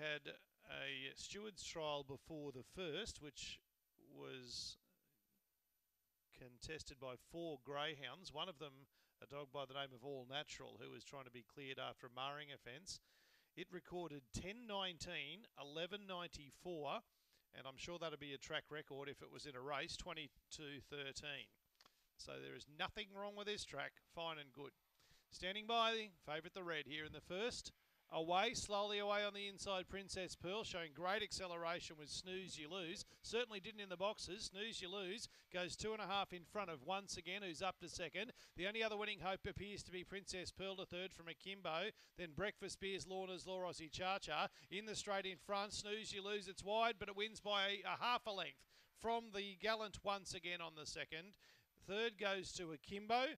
had a steward's trial before the first, which was contested by four greyhounds. One of them, a dog by the name of All Natural, who was trying to be cleared after a marring offence. It recorded 10.19, 11.94, and I'm sure that'd be a track record if it was in a race, 22.13. So there is nothing wrong with this track, fine and good. Standing by, the favourite the red here in the first. Away, slowly away on the inside, Princess Pearl, showing great acceleration with Snooze You Lose. Certainly didn't in the boxes. Snooze You Lose goes two and a half in front of once again, who's up to second. The only other winning hope appears to be Princess Pearl to third from Akimbo. Then Breakfast Beers, Lorna's Law Aussie Cha. In the straight in front, Snooze You Lose. It's wide, but it wins by a half a length from the Gallant once again on the second. Third goes to Akimbo.